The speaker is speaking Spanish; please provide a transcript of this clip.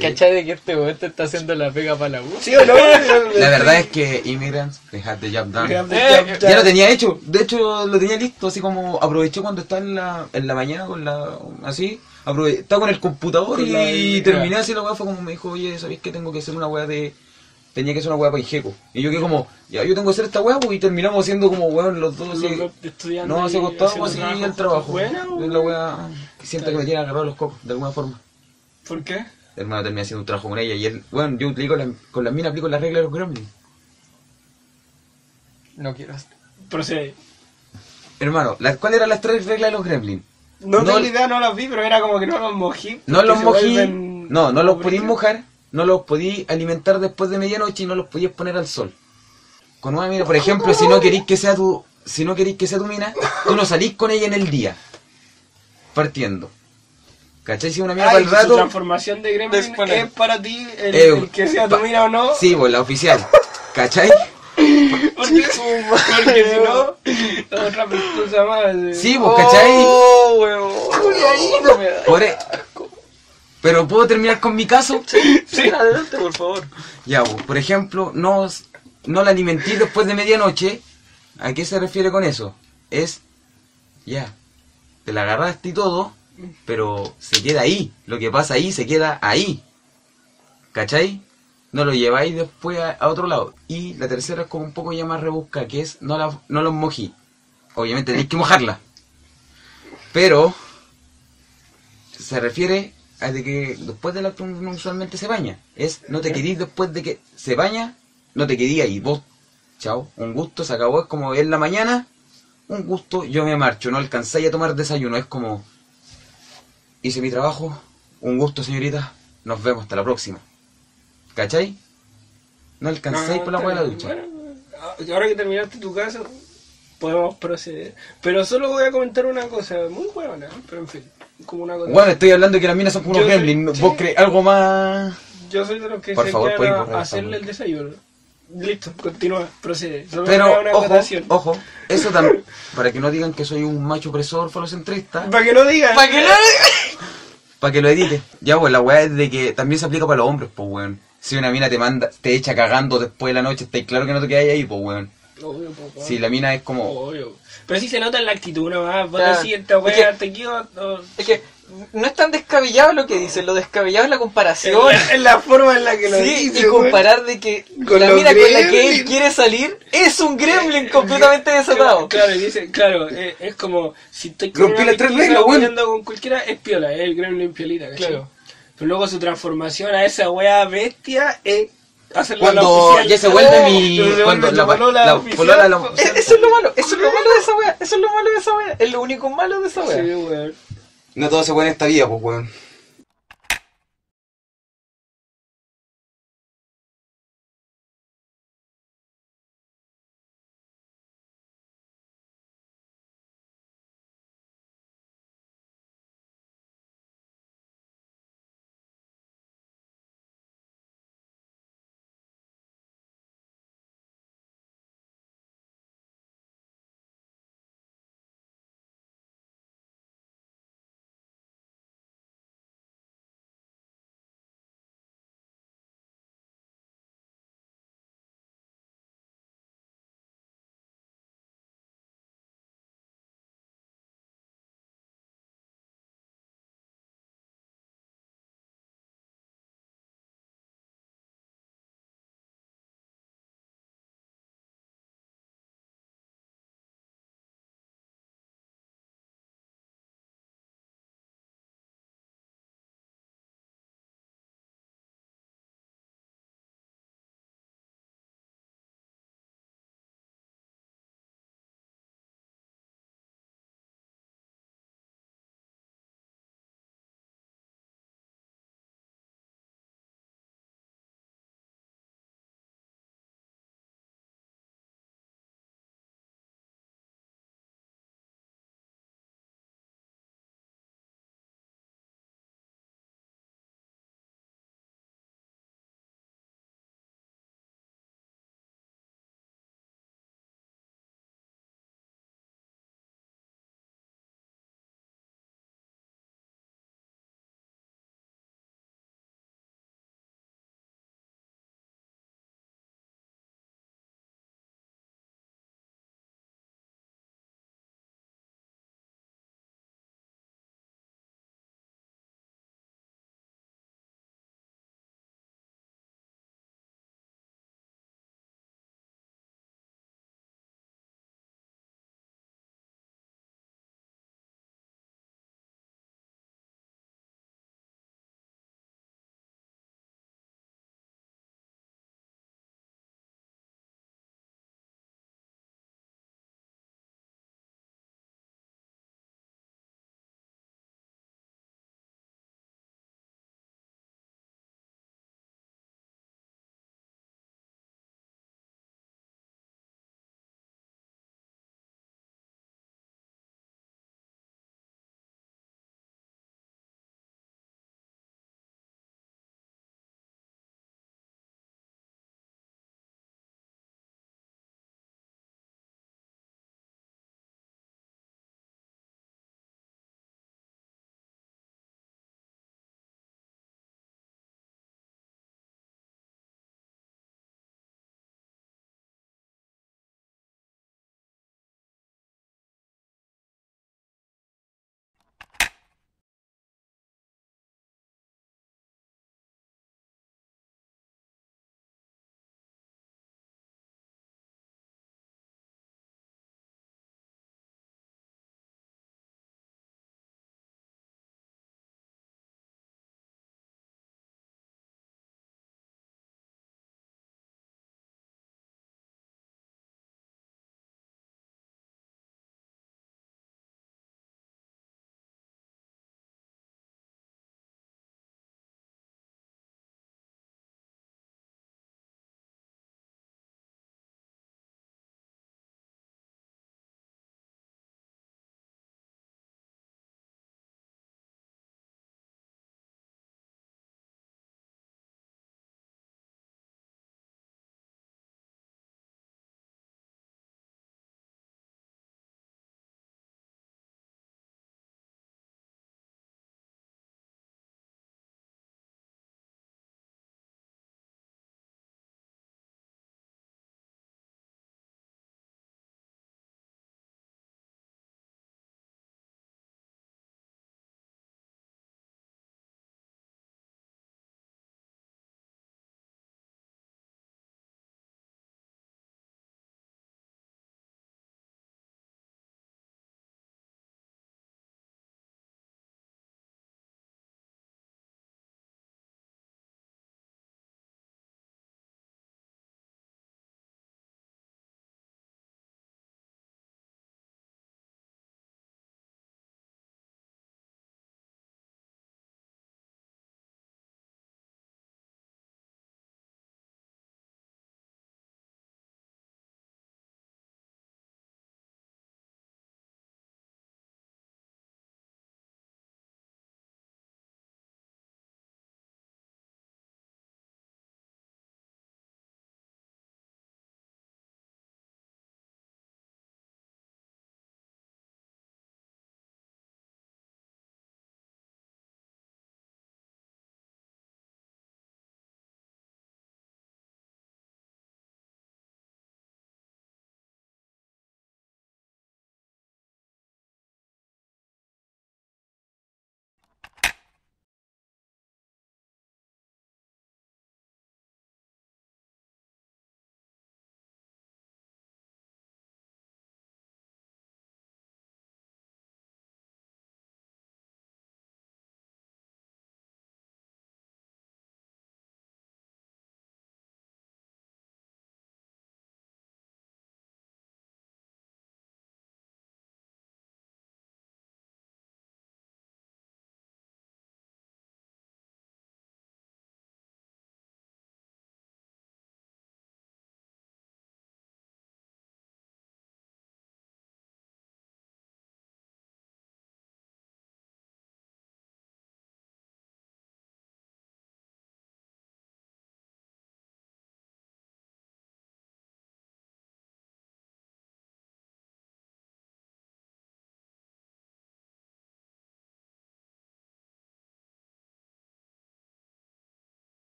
Ca- ¿Cachai de que este weón te está haciendo la pega para la U? ¿Sí o no? La verdad es que Immigrants, had the job done. Eh, Ya lo tenía hecho, de hecho lo tenía listo, así como aproveché cuando estaba en la, en la mañana con la, así, aprove- estaba con el computador Con y, la- terminé así la weá, fue como me dijo, oye, ¿sabéis que tengo que hacer una weá de, tenía que hacer una weá para Ingeco? Y yo que como, ya yo tengo que hacer esta weá, pues, y terminamos haciendo como weón los dos, así, Los dos estudiando no, y se acostábamos así trabajo. el trabajo, Buena, es la weá que siento que me tiene agarrado los cocos, de alguna forma. ¿Por qué? Hermano, terminé haciendo un trabajo con ella y él, bueno, yo aplico la, con las minas aplico la regla de los gremlins. No quiero. Procede. Hermano, las- ¿cuáles eran las tres reglas de los gremlins? No, No- tengo idea, no los vi, pero era como que no los mojí. No los mojí, vuelven no, no los aburridos. mojar, no los podías alimentar después de medianoche y no los podías poner al sol. Con una mina, por ejemplo, si no queréis que sea tu, si no queréis que sea tu mina, tú no salís con ella en el día. Partiendo. ¿Cachai? Si una mina Ah, para el su rato, transformación de Gremlin es para ti el, Eh, el que sea tu mina o no. sí, pues la oficial. ¿Cachai? Porque, porque si no, otra cosa más. Sí, pues, ¿cachai? Oh, weón. Por e- Pero puedo terminar con mi caso. Sí, adelante, por favor. Ya, pues, por ejemplo, no, no la alimenté después de medianoche. ¿A qué se refiere con eso? Es, ya, te la agarraste y todo, pero se queda ahí. Lo que pasa ahí se queda ahí. ¿Cachai? No lo lleváis después a, a otro lado. Y la tercera es como un poco ya más rebusca, que es no, la, no los mojí. Obviamente tenéis que mojarla. Pero se refiere a de que después del acto uno usualmente se baña. Es no te quedís después de que se baña, no te quedís ahí. Vos, chao, un gusto, se acabó. Es como en la mañana, un gusto, yo me marcho. No alcanzáis a tomar desayuno. Es como, hice mi trabajo, un gusto señorita, nos vemos hasta la próxima. ¿Cachai? No alcanzáis por la hueá de la ducha. Bueno, ah, ahora que terminaste tu caso, podemos proceder. Pero solo voy a comentar una cosa muy buena, pero en fin, como una cosa. Bueno, estoy hablando de que las minas son como unos gremlins. sí. ¿Vos crees algo más...? Yo soy de los que Por se favor, quedan a hacerle el desayuno. Listo, continúa, procede. Solo Pero, una ojo, ojo, eso también, para que no digan que soy un macho opresor falocentrista, Para que no digan. Para que no. para que lo edite. Ya, pues la weá es de que también se aplica para los hombres, pues weón. Si una mina te manda, te echa cagando después de la noche, está claro que no te quedas ahí, pues weón. Obvio, papá. Si la mina es como, Obvio. Pero sí se nota en la actitud, una más. Vos decís, esta que- te quiero. no. Es que no es tan descabellado lo que dicen, lo descabellado es la En comparación. la, en la forma en la que lo Sí, dice, y comparar de que Con la mina con la que él quiere salir es un gremlin completamente desatado. Claro, y dice, claro, eh, es como si estoy con una tres reglas, weón. huyendo con cualquiera, es piola, es el gremlin piolita, ¿cachai? Claro. Pero luego su transformación a esa wea bestia es la cuando oficial. ya se vuelve Oh, mi, se cuando la, polola la la- Eso es lo malo, eso es lo malo de esa wea, eso es lo malo de esa wea, es lo único malo de esa Sí, wea. No todo se puede en esta vida, pues weón.